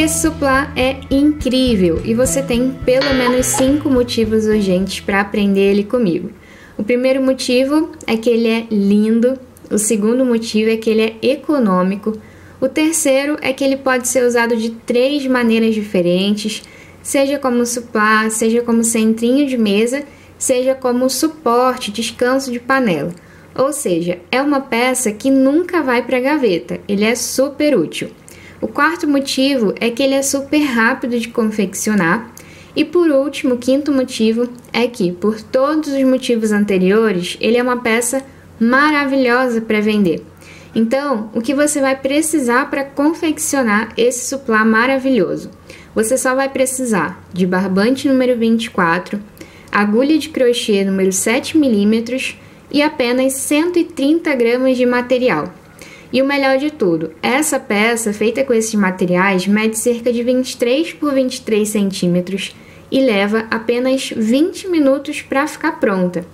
esse suplá é incrível e você tem pelo menos cinco motivos urgentes para aprender ele comigo. O primeiro motivo é que ele é lindo, o segundo motivo é que ele é econômico, o terceiro é que ele pode ser usado de três maneiras diferentes, seja como suplá, seja como centrinho de mesa, seja como suporte, descanso de panela. Ou seja, é uma peça que nunca vai para a gaveta, ele é super útil. O quarto motivo é que ele é super rápido de confeccionar. E por último, o quinto motivo é que, por todos os motivos anteriores, ele é uma peça maravilhosa para vender. Então, o que você vai precisar para confeccionar esse suplá maravilhoso? Você só vai precisar de barbante número 24, agulha de crochê número 7 mm e apenas 130 gramas de material. E o melhor de tudo, essa peça feita com esses materiais mede cerca de 23 por 23 centímetros e leva apenas 20 minutos para ficar pronta.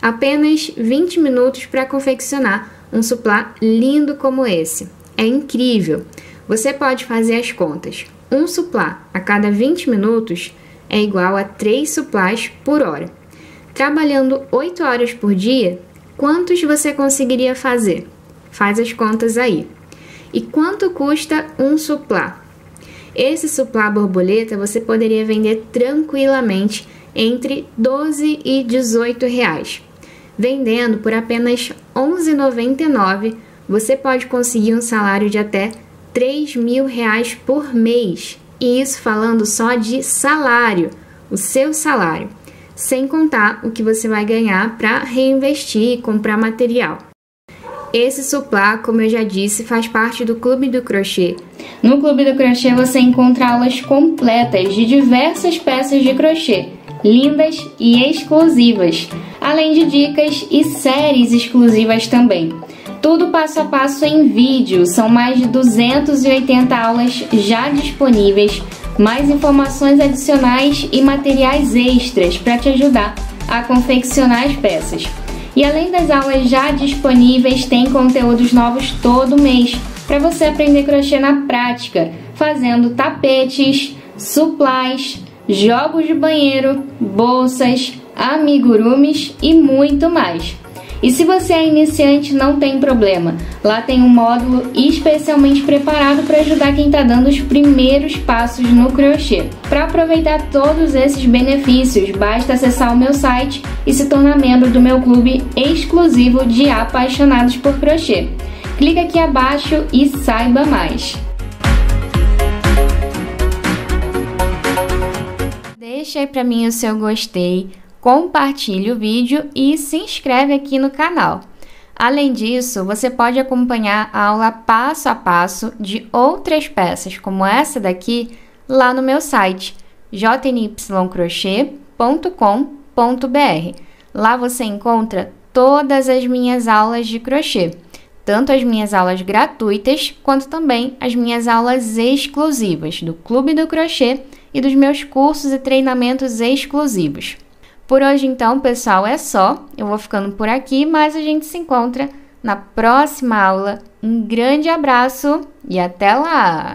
Apenas 20 minutos para confeccionar um suplá lindo como esse. É incrível! Você pode fazer as contas. Um suplá a cada 20 minutos é igual a 3 suplás por hora. Trabalhando 8 horas por dia, quantos você conseguiria fazer? Faz as contas aí. E quanto custa um suplá? Esse suplá borboleta você poderia vender tranquilamente entre 12 e 18 reais. Vendendo por apenas R$ 11,99, você pode conseguir um salário de até 3 mil reais por mês. E isso falando só de salário, o seu salário, sem contar o que você vai ganhar para reinvestir e comprar material. Esse suplá, como eu já disse, faz parte do Clube do Crochê. No Clube do Crochê você encontra aulas completas de diversas peças de crochê, lindas e exclusivas, além de dicas e séries exclusivas também. Tudo passo a passo em vídeo, são mais de 280 aulas já disponíveis, mais informações adicionais e materiais extras para te ajudar a confeccionar as peças. E além das aulas já disponíveis, tem conteúdos novos todo mês para você aprender crochê na prática, fazendo tapetes, suplás, jogos de banheiro, bolsas, amigurumis e muito mais. E se você é iniciante, não tem problema. Lá tem um módulo especialmente preparado para ajudar quem está dando os primeiros passos no crochê. Para aproveitar todos esses benefícios, basta acessar o meu site e se tornar membro do meu clube exclusivo de apaixonados por crochê. Clique aqui abaixo e saiba mais. Deixa aí para mim o seu gostei compartilhe o vídeo e se inscreve aqui no canal. Além disso, você pode acompanhar a aula passo a passo de outras peças, como essa daqui, lá no meu site jnycrochet.com.br. Lá você encontra todas as minhas aulas de crochê, tanto as minhas aulas gratuitas, quanto também as minhas aulas exclusivas do Clube do Crochê e dos meus cursos e treinamentos exclusivos. Por hoje, então, pessoal, é só. Eu vou ficando por aqui, mas a gente se encontra na próxima aula. Um grande abraço e até lá!